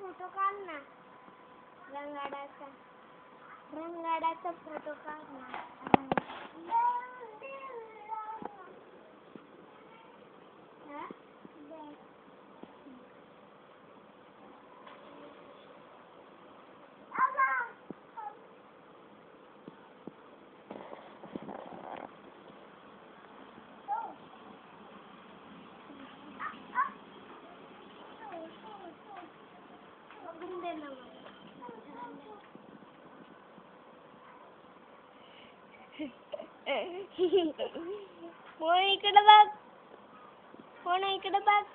रंगाडाचा photo काढ ना रंगाडाचा रंगाडाचा photo काढ ना Pony could have up. Pony could have up.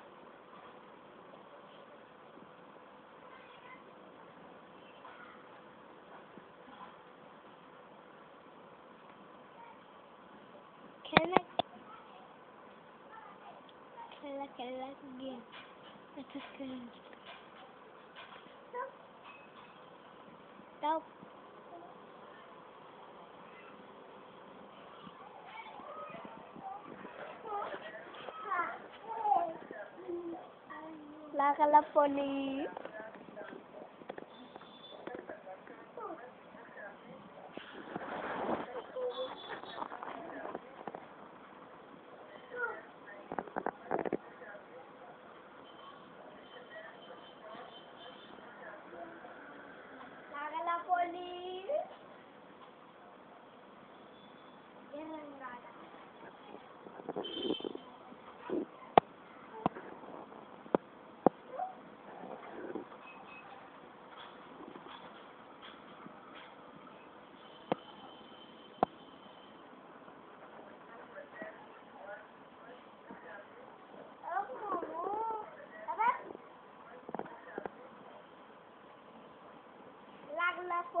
Can I? Can I again? That's a strange. ้าลาคาลาโปนี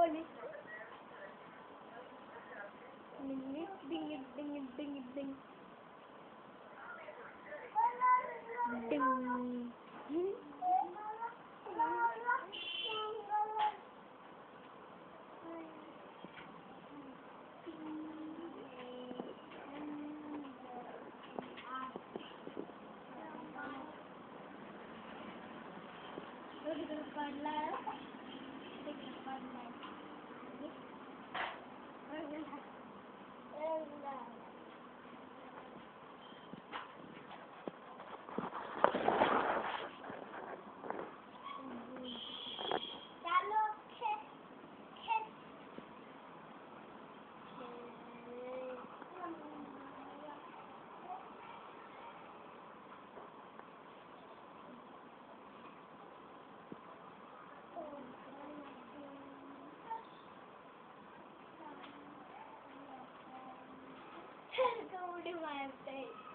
ulit. Minit, dingit, dingit, dingit, ding. Ding. Thank you. do I say?